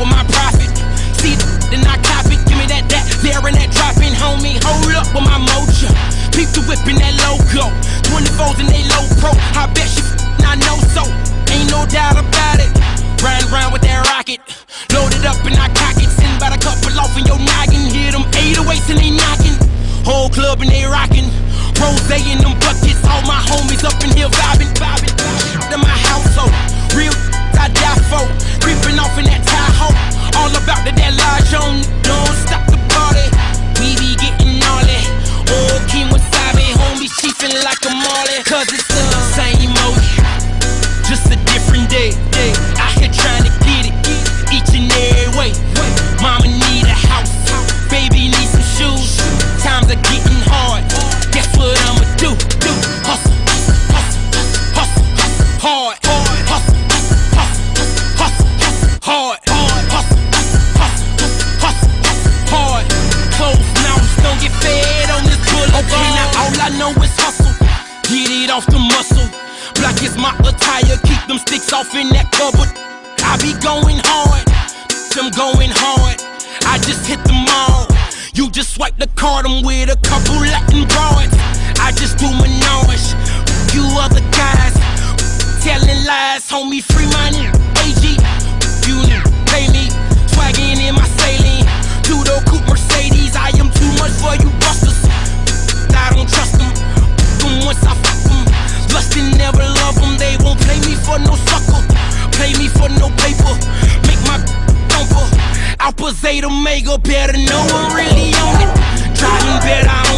with my profit. See the then I cop it. Give me that, that, there and that dropping, homie. Hold up with my mojo. Peep the whip in that logo. 24s and they low pro. I bet you I know so. Ain't no doubt about it. Riding round with that rocket. Load it up and I cock it. Send about a couple off in your noggin. hear them 808s and they knocking. Whole club and they rocking. Rose in them buckets. All my homies up in like a Marley. Get it off the muscle. Black is my attire, keep them sticks off in that cupboard. I be going hard, I'm going hard. I just hit the mall. You just swipe the card, I'm with a couple Latin broads. I just do my menage. You other guys telling lies, homie, free money. Alpha Zeta Omega. Better know I'm really on it. Driving better